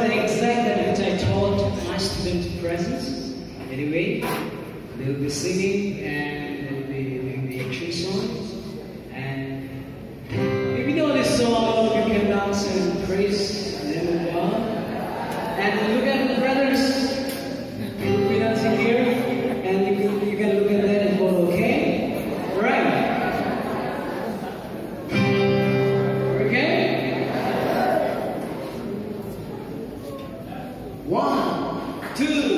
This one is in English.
An exact that which I told my student presence. Anyway, they'll be singing and they'll be doing the action songs. And if you know this song, you can dance and praise the name of God. And look at One, two,